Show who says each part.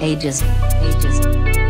Speaker 1: ages, ages.